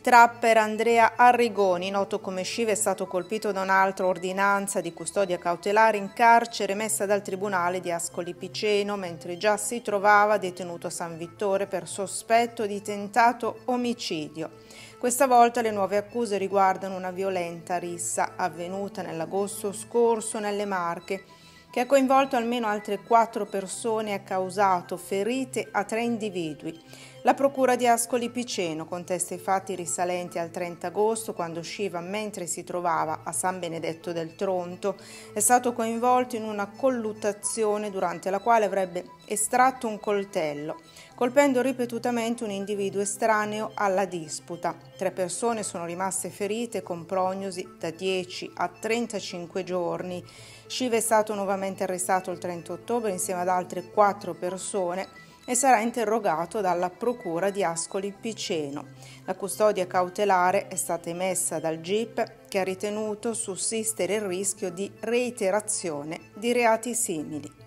trapper Andrea Arrigoni, noto come Scive, è stato colpito da un'altra ordinanza di custodia cautelare in carcere emessa dal Tribunale di Ascoli Piceno, mentre già si trovava detenuto a San Vittore per sospetto di tentato omicidio. Questa volta le nuove accuse riguardano una violenta rissa avvenuta nell'agosto scorso nelle Marche, che ha coinvolto almeno altre quattro persone e ha causato ferite a tre individui. La Procura di Ascoli Piceno contesta i fatti risalenti al 30 agosto quando Shiva, mentre si trovava a San Benedetto del Tronto, è stato coinvolto in una colluttazione durante la quale avrebbe estratto un coltello, colpendo ripetutamente un individuo estraneo alla disputa. Tre persone sono rimaste ferite con prognosi da 10 a 35 giorni. Shiva è stato nuovamente arrestato il 30 ottobre insieme ad altre quattro persone e sarà interrogato dalla Procura di Ascoli Piceno. La custodia cautelare è stata emessa dal GIP che ha ritenuto sussistere il rischio di reiterazione di reati simili.